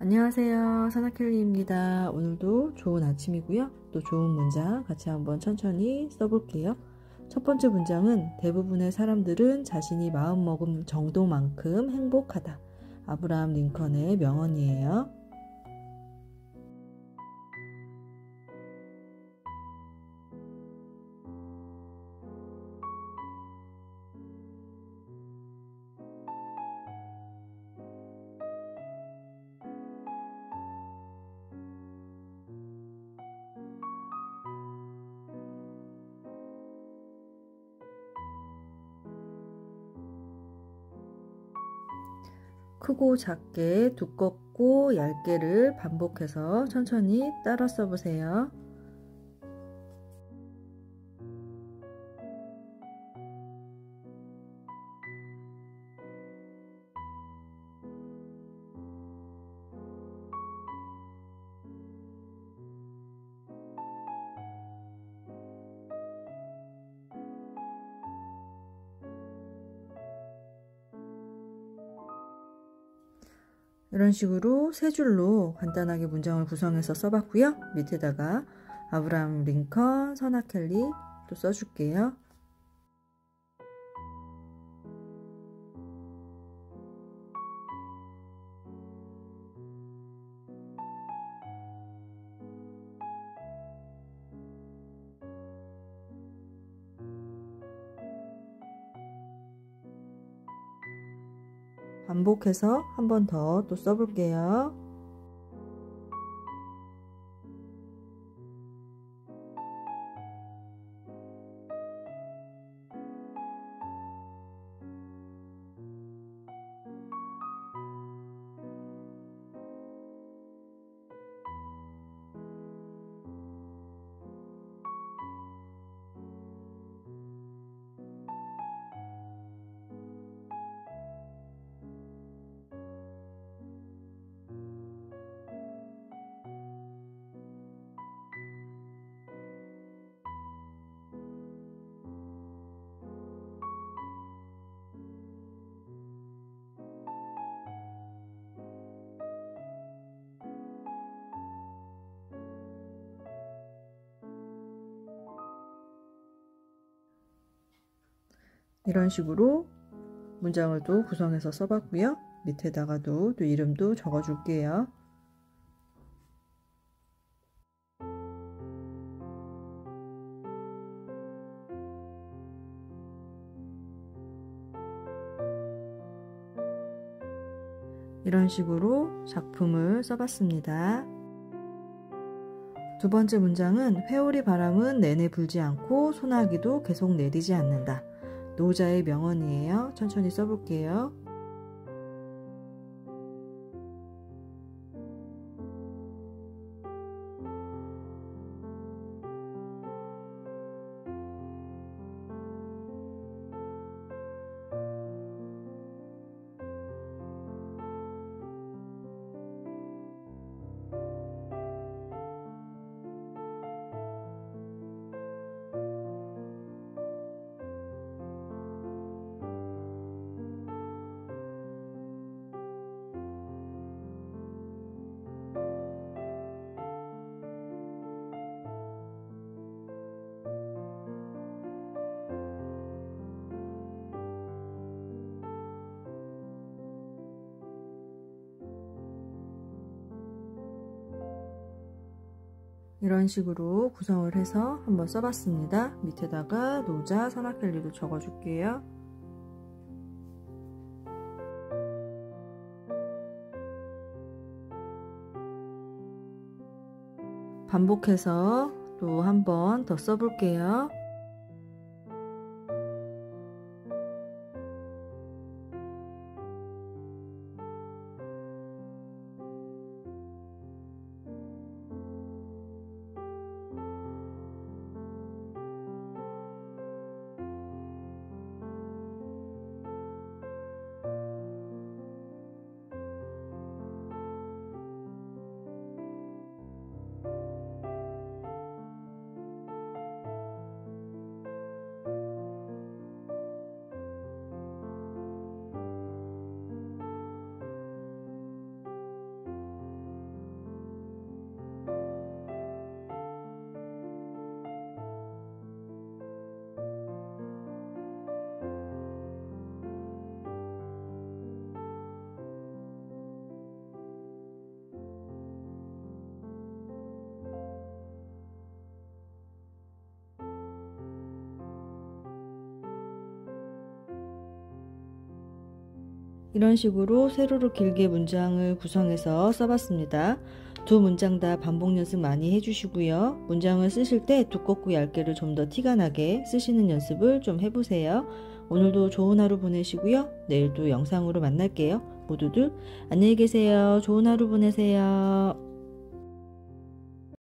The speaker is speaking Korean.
안녕하세요. 사나켈리입니다. 오늘도 좋은 아침이고요. 또 좋은 문장 같이 한번 천천히 써볼게요. 첫 번째 문장은 대부분의 사람들은 자신이 마음먹은 정도만큼 행복하다. 아브라함 링컨의 명언이에요. 크고 작게 두껍고 얇게를 반복해서 천천히 따라 써보세요. 이런 식으로 세 줄로 간단하게 문장을 구성해서 써봤고요. 밑에다가 아브라함 링컨, 선아 켈리 또 써줄게요. 반복해서 한 번 더 또 써볼게요. 이런 식으로 문장을 또 구성해서 써봤고요. 밑에다가도 또 이름도 적어줄게요. 이런 식으로 작품을 써봤습니다. 두 번째 문장은 회오리 바람은 내내 불지 않고 소나기도 계속 내리지 않는다. 노자의 명언이에요. 천천히 써볼게요. 이런 식으로 구성을 해서 한번 써봤습니다. 밑에다가 노자, 산악kel리도 적어줄게요. 반복해서 또 한 번 더 써볼게요. 이런 식으로 세로로 길게 문장을 구성해서 써봤습니다. 두 문장 다 반복 연습 많이 해주시고요. 문장을 쓰실 때 두껍고 얇게를 좀 더 티가 나게 쓰시는 연습을 좀 해보세요. 오늘도 좋은 하루 보내시고요. 내일도 영상으로 만날게요. 모두들 안녕히 계세요. 좋은 하루 보내세요.